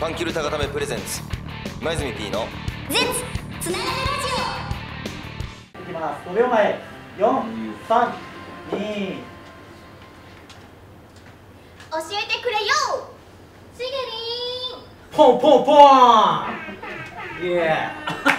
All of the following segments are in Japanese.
ファンキル高ためプレゼンツ。今泉 P の。ゼッツつながるいきます。5秒前。432ラジオ教えてくれよ。しげりんポンポンポン。イエコ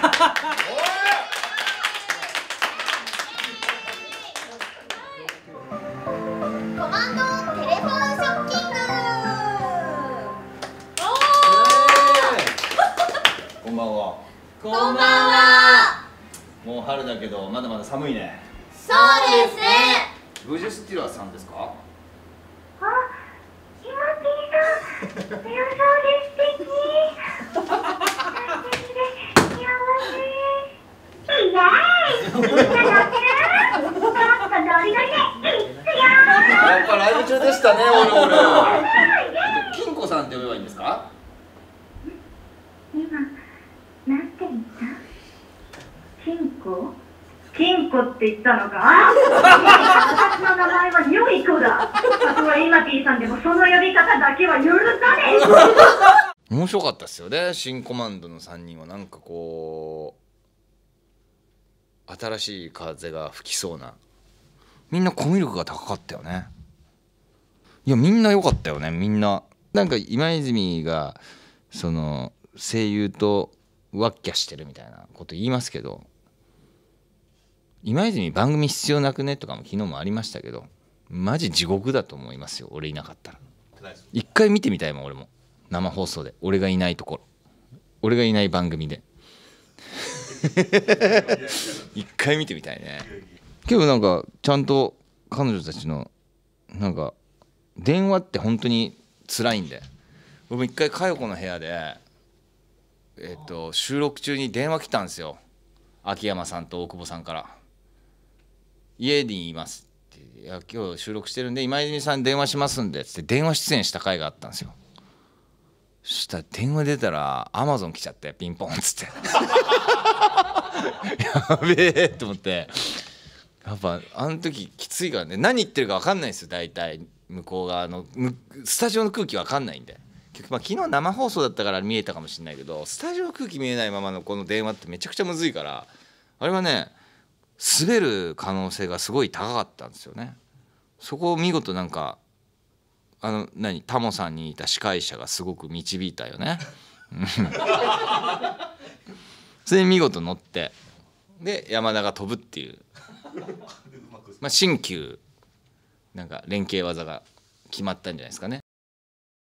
ここんばんはもう春だけどまだまだ寒いねそうですねブジュスティラーさんですか？今ピーさん、素敵。幸せ。イエーイ。みんな乗ってる。もっとノリノリで。やっぱライブ中でしたねオルオル金子さんって呼べばいいんですか今、なんて言った？金庫？金庫って言ったのか？私の名前はよい子だ。たとえ今ピーさんでもその呼び方だけは許さねえ。面白かったですよね新コマンドの3人はなんかこう新しい風が吹きそうなみんなコミュ力が高かったよねいやみんな良かったよねみんななんか今泉がその声優とワッキャしてるみたいなこと言いますけど今泉番組必要なくね？とかも昨日もありましたけどマジ地獄だと思いますよ俺いなかったら。一回見てみたいもん俺も。生放送で。俺がいないところ。俺がいない番組で。一回見てみたいね。けどなんかちゃんと彼女たちのなんか電話って本当に辛いんで。僕も一回佳代子の部屋でえっと収録中に電話来たんですよ。秋山さんと大久保さんから「家にいます」「いや今日収録してるんで今泉さん電話しますんで」っつって電話出演した回があったんですよ。そしたら電話出たらアマゾン来ちゃってピンポンっつって。やべえと思って。やっぱあの時きついからね。何言ってるか分かんないですよ大体。向こう側のスタジオの空気分かんないんで。結局まあ昨日生放送だったから見えたかもしれないけどスタジオ空気見えないままのこの電話ってめちゃくちゃむずいからあれはね滑る可能性がすごい高かったんですよねそこを見事なんかあの何タモさんにいた司会者がすごく導いたよね。それに見事乗ってで山田が飛ぶっていう、まあ、新旧なんか連携技が決まったんじゃないですかね。